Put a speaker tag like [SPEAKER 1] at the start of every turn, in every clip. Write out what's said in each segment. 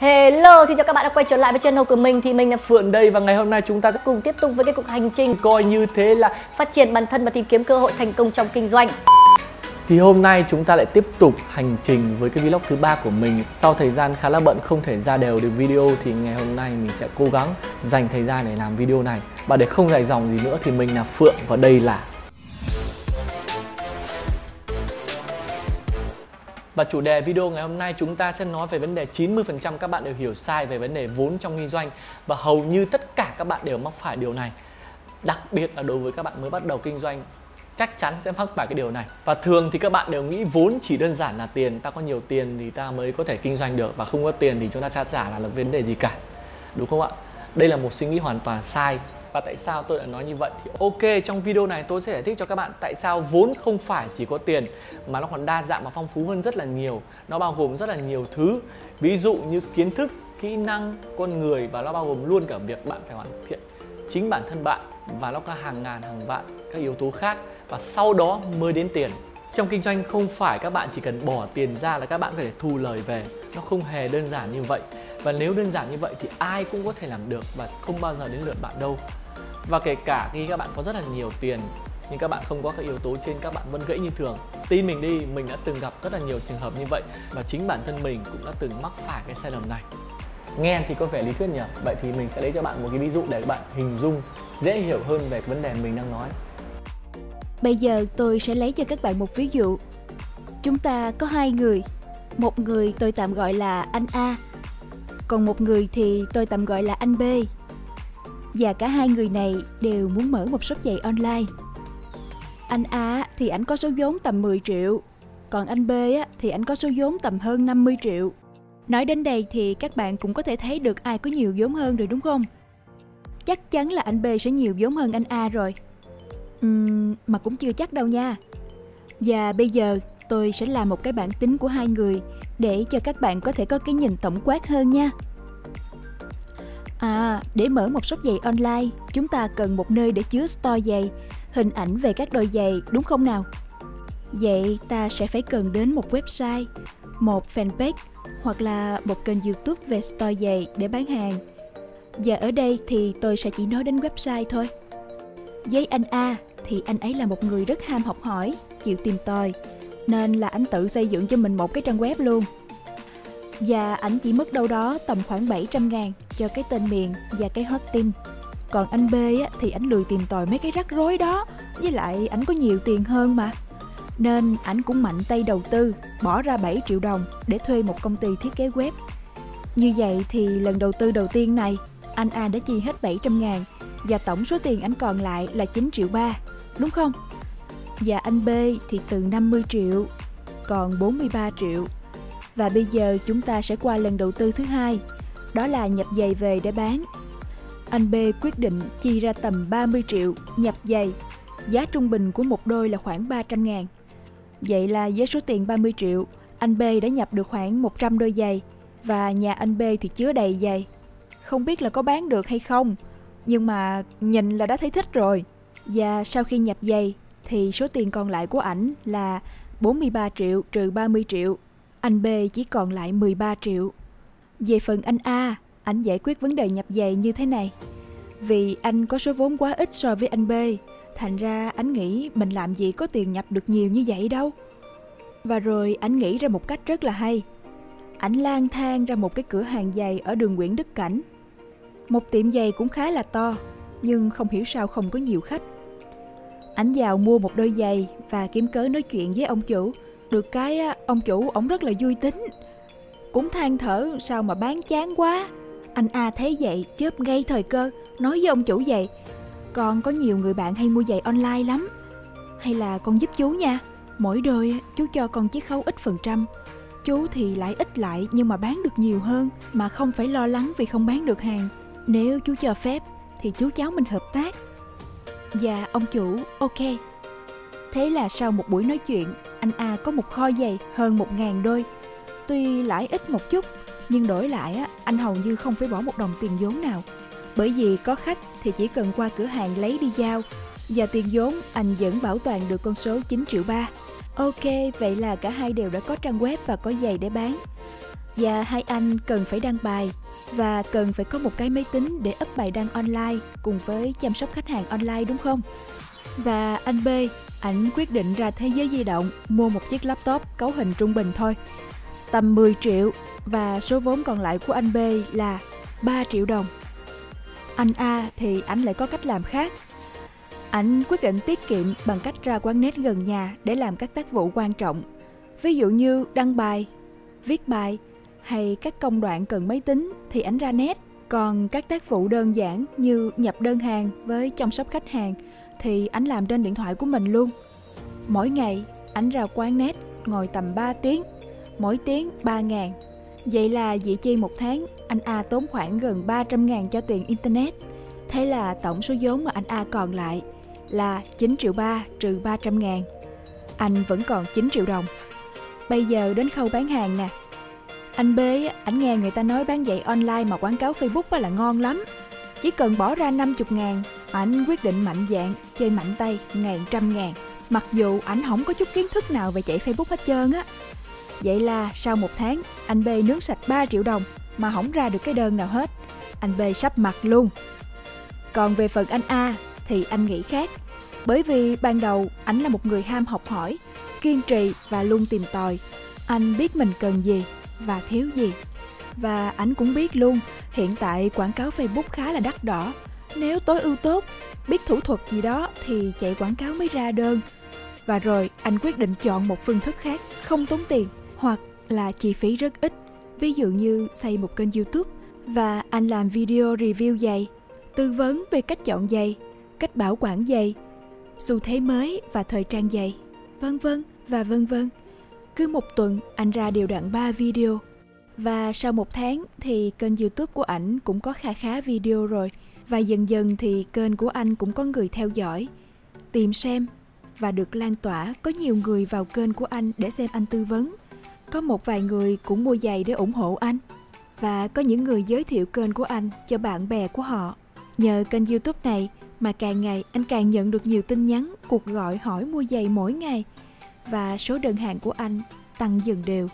[SPEAKER 1] Hello, xin chào các bạn đã quay trở lại với channel của mình. Thì mình là
[SPEAKER 2] Phượng đây và ngày hôm nay chúng ta sẽ cùng tiếp tục với cái cuộc hành trình coi như thế là
[SPEAKER 1] phát triển bản thân và tìm kiếm cơ hội thành công trong kinh doanh.
[SPEAKER 2] Thì hôm nay chúng ta lại tiếp tục hành trình với cái vlog thứ ba của mình. Sau thời gian khá là bận không thể ra đều được video thì ngày hôm nay mình sẽ cố gắng dành thời gian để làm video này. Và để không dài dòng gì nữa thì mình là Phượng và đây là Và chủ đề video ngày hôm nay chúng ta sẽ nói về vấn đề 90% các bạn đều hiểu sai về vấn đề vốn trong kinh doanh. Và hầu như tất cả các bạn đều mắc phải điều này. Đặc biệt là đối với các bạn mới bắt đầu kinh doanh chắc chắn sẽ mắc phải cái điều này. Và thường thì các bạn đều nghĩ vốn chỉ đơn giản là tiền ta có nhiều tiền thì ta mới có thể kinh doanh được. Và không có tiền thì chúng ta chả là, là vấn đề gì cả. Đúng không ạ? Đây là một suy nghĩ hoàn toàn sai và tại sao tôi lại nói như vậy? Thì ok, trong video này tôi sẽ giải thích cho các bạn tại sao vốn không phải chỉ có tiền, mà nó còn đa dạng và phong phú hơn rất là nhiều. Nó bao gồm rất là nhiều thứ. Ví dụ như kiến thức, kỹ năng, con người và nó bao gồm luôn cả việc bạn phải hoàn thiện chính bản thân bạn và nó có hàng ngàn, hàng vạn các yếu tố khác và sau đó mới đến tiền. Trong kinh doanh không phải các bạn chỉ cần bỏ tiền ra là các bạn có thể thu lời về. Nó không hề đơn giản như vậy và nếu đơn giản như vậy thì ai cũng có thể làm được và không bao giờ đến lượt bạn đâu. Và kể cả khi các bạn có rất là nhiều tiền nhưng các bạn không có các yếu tố trên các bạn vẫn gãy như thường. Tin mình đi mình đã từng gặp rất là nhiều trường hợp như vậy và chính bản thân mình cũng đã từng mắc phải cái sai lầm này. Nghe thì có vẻ lý thuyết nhỉ? Vậy thì mình sẽ lấy cho bạn một cái ví dụ để các bạn hình dung dễ hiểu hơn về vấn đề mình đang nói.
[SPEAKER 3] Bây giờ tôi sẽ lấy cho các bạn một ví dụ. Chúng ta có hai người. Một người tôi tạm gọi là anh A, còn một người thì tôi tạm gọi là anh B. Và cả hai người này đều muốn mở một shop giày online. Anh A thì ảnh có số vốn tầm 10 triệu, còn anh B thì ảnh có số vốn tầm hơn 50 triệu. Nói đến đây thì các bạn cũng có thể thấy được ai có nhiều vốn hơn rồi đúng không? Chắc chắn là anh B sẽ nhiều vốn hơn anh A rồi. Uhm, mà cũng chưa chắc đâu nha. Và bây giờ tôi sẽ làm một cái bản tính của hai người để cho các bạn có thể có cái nhìn tổng quát hơn nha. À, để mở một shop giày online, chúng ta cần một nơi để chứa store giày, hình ảnh về các đôi giày đúng không nào? Vậy ta sẽ phải cần đến một website, một fanpage hoặc là một kênh YouTube về store giày để bán hàng. Và ở đây thì tôi sẽ chỉ nói đến website thôi. Với anh A thì anh ấy là một người rất ham học hỏi, chịu tìm tòi, nên là anh tự xây dựng cho mình một cái trang web luôn. Và ảnh chỉ mất đâu đó tầm khoảng 700 ngàn cho cái tên miền và cái hosting. Còn anh B á, thì ảnh lười tìm tòi mấy cái rắc rối đó, với lại ảnh có nhiều tiền hơn mà. Nên ảnh cũng mạnh tay đầu tư, bỏ ra 7 triệu đồng để thuê một công ty thiết kế web. Như vậy thì lần đầu tư đầu tiên này, anh A đã chi hết 700 ngàn và tổng số tiền anh còn lại là 9 triệu ba đúng không? Và anh B thì từ 50 triệu, còn 43 triệu. Và bây giờ chúng ta sẽ qua lần đầu tư thứ hai, đó là nhập giày về để bán. Anh B quyết định chi ra tầm 30 triệu nhập giày, giá trung bình của một đôi là khoảng 300 ngàn. Vậy là với số tiền 30 triệu, anh B đã nhập được khoảng 100 đôi giày và nhà anh B thì chứa đầy giày. Không biết là có bán được hay không, nhưng mà nhìn là đã thấy thích rồi. Và sau khi nhập giày thì số tiền còn lại của ảnh là 43 triệu trừ 30 triệu. Anh B chỉ còn lại 13 triệu. Về phần anh A, ảnh giải quyết vấn đề nhập giày như thế này. Vì anh có số vốn quá ít so với anh B, thành ra anh nghĩ mình làm gì có tiền nhập được nhiều như vậy đâu. Và rồi anh nghĩ ra một cách rất là hay. Ảnh lang thang ra một cái cửa hàng giày ở đường Nguyễn Đức Cảnh. Một tiệm giày cũng khá là to, nhưng không hiểu sao không có nhiều khách. Ảnh vào mua một đôi giày và kiếm cớ nói chuyện với ông chủ. Được cái ông chủ ổng rất là vui tính. Cũng than thở sao mà bán chán quá. Anh A thấy vậy chớp ngay thời cơ, nói với ông chủ vậy. Con có nhiều người bạn hay mua giày online lắm. Hay là con giúp chú nha. Mỗi đôi chú cho con chiếc khấu ít phần trăm. Chú thì lại ít lại nhưng mà bán được nhiều hơn mà không phải lo lắng vì không bán được hàng. Nếu chú cho phép thì chú cháu mình hợp tác và ông chủ ok. Thế là sau một buổi nói chuyện anh a có một kho giày hơn một ngàn đôi. Tuy lãi ít một chút nhưng đổi lại á, anh hầu như không phải bỏ một đồng tiền vốn nào. Bởi vì có khách thì chỉ cần qua cửa hàng lấy đi giao. Và tiền vốn anh vẫn bảo toàn được con số 9 triệu ba. Ok vậy là cả hai đều đã có trang web và có giày để bán. Và hai anh cần phải đăng bài và cần phải có một cái máy tính để up bài đăng online cùng với chăm sóc khách hàng online đúng không? Và anh B, ảnh quyết định ra thế giới di động mua một chiếc laptop cấu hình trung bình thôi. Tầm 10 triệu và số vốn còn lại của anh B là 3 triệu đồng. Anh A thì ảnh lại có cách làm khác. Ảnh quyết định tiết kiệm bằng cách ra quán net gần nhà để làm các tác vụ quan trọng. Ví dụ như đăng bài, viết bài hay các công đoạn cần máy tính thì ảnh ra net. Còn các tác vụ đơn giản như nhập đơn hàng với chăm sóc khách hàng thì ảnh làm trên điện thoại của mình luôn. Mỗi ngày, ảnh ra quán net ngồi tầm 3 tiếng, mỗi tiếng 3 ngàn. Vậy là dị chi một tháng, anh A tốn khoảng gần 300 ngàn cho tiền Internet. Thế là tổng số vốn mà anh A còn lại là 9 triệu 3 trừ 300 ngàn. Anh vẫn còn 9 triệu đồng. Bây giờ đến khâu bán hàng nè. Anh B, ảnh nghe người ta nói bán dạy online mà quảng cáo Facebook là ngon lắm. Chỉ cần bỏ ra 50 ngàn, ảnh quyết định mạnh dạng, chơi mạnh tay, ngàn trăm ngàn. Mặc dù ảnh không có chút kiến thức nào về chạy Facebook hết trơn á. Vậy là sau một tháng, anh B nướng sạch 3 triệu đồng mà không ra được cái đơn nào hết. Anh B sắp mặt luôn. Còn về phần anh A thì anh nghĩ khác. Bởi vì ban đầu ảnh là một người ham học hỏi, kiên trì và luôn tìm tòi. Anh biết mình cần gì và thiếu gì. Và ảnh cũng biết luôn, hiện tại quảng cáo Facebook khá là đắt đỏ. Nếu tối ưu tốt, biết thủ thuật gì đó thì chạy quảng cáo mới ra đơn. Và rồi anh quyết định chọn một phương thức khác, không tốn tiền hoặc là chi phí rất ít. Ví dụ như xây một kênh YouTube và anh làm video review giày, tư vấn về cách chọn giày, cách bảo quản giày, xu thế mới và thời trang giày, vân vân và vân vân. Cứ một tuần anh ra đều đặn 3 video. Và sau một tháng thì kênh youtube của ảnh cũng có khá khá video rồi. Và dần dần thì kênh của anh cũng có người theo dõi, tìm xem và được lan tỏa có nhiều người vào kênh của anh để xem anh tư vấn. Có một vài người cũng mua giày để ủng hộ anh. Và có những người giới thiệu kênh của anh cho bạn bè của họ. Nhờ kênh youtube này mà càng ngày anh càng nhận được nhiều tin nhắn, cuộc gọi hỏi mua giày mỗi ngày và số đơn hàng của anh tăng dần đều.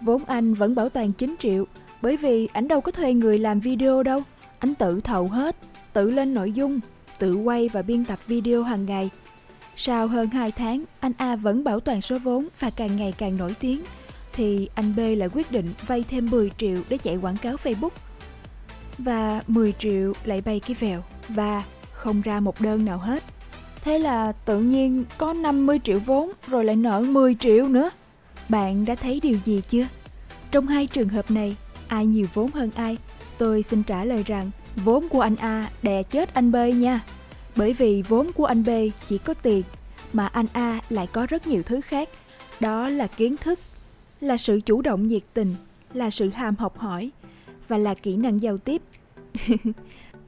[SPEAKER 3] Vốn anh vẫn bảo toàn 9 triệu bởi vì ảnh đâu có thuê người làm video đâu. Anh tự thầu hết, tự lên nội dung, tự quay và biên tập video hàng ngày. Sau hơn 2 tháng, anh A vẫn bảo toàn số vốn và càng ngày càng nổi tiếng, thì anh B lại quyết định vay thêm 10 triệu để chạy quảng cáo Facebook. Và 10 triệu lại bay cái vèo và không ra một đơn nào hết. Thế là tự nhiên có 50 triệu vốn rồi lại nợ 10 triệu nữa. Bạn đã thấy điều gì chưa? Trong hai trường hợp này, ai nhiều vốn hơn ai? Tôi xin trả lời rằng vốn của anh A đè chết anh B nha. Bởi vì vốn của anh B chỉ có tiền, mà anh A lại có rất nhiều thứ khác. Đó là kiến thức, là sự chủ động nhiệt tình, là sự ham học hỏi và là kỹ năng giao tiếp.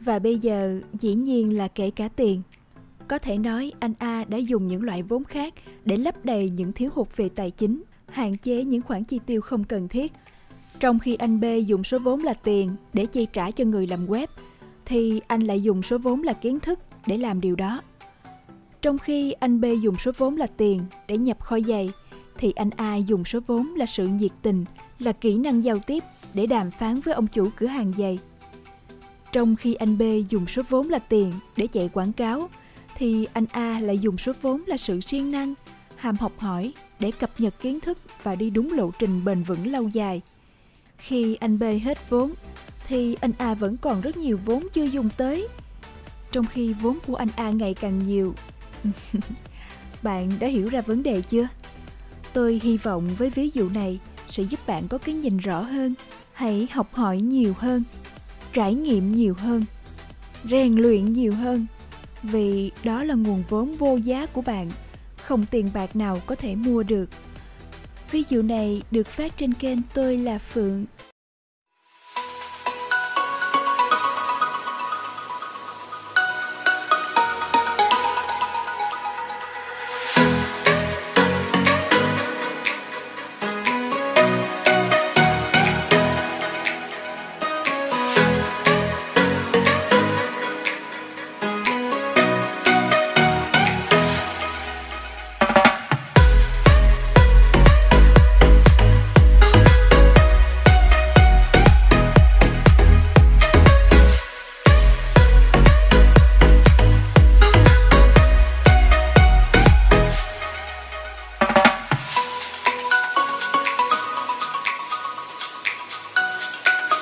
[SPEAKER 3] và bây giờ dĩ nhiên là kể cả tiền có thể nói anh A đã dùng những loại vốn khác để lấp đầy những thiếu hụt về tài chính, hạn chế những khoản chi tiêu không cần thiết. Trong khi anh B dùng số vốn là tiền để chi trả cho người làm web, thì anh lại dùng số vốn là kiến thức để làm điều đó. Trong khi anh B dùng số vốn là tiền để nhập kho giày, thì anh A dùng số vốn là sự nhiệt tình, là kỹ năng giao tiếp để đàm phán với ông chủ cửa hàng giày. Trong khi anh B dùng số vốn là tiền để chạy quảng cáo, thì anh A lại dùng số vốn là sự siêng năng, ham học hỏi để cập nhật kiến thức và đi đúng lộ trình bền vững lâu dài. Khi anh B hết vốn, thì anh A vẫn còn rất nhiều vốn chưa dùng tới. Trong khi vốn của anh A ngày càng nhiều. bạn đã hiểu ra vấn đề chưa? Tôi hy vọng với ví dụ này sẽ giúp bạn có cái nhìn rõ hơn, hãy học hỏi nhiều hơn, trải nghiệm nhiều hơn, rèn luyện nhiều hơn vì đó là nguồn vốn vô giá của bạn. Không tiền bạc nào có thể mua được. Ví dụ này được phát trên kênh tôi là phượng.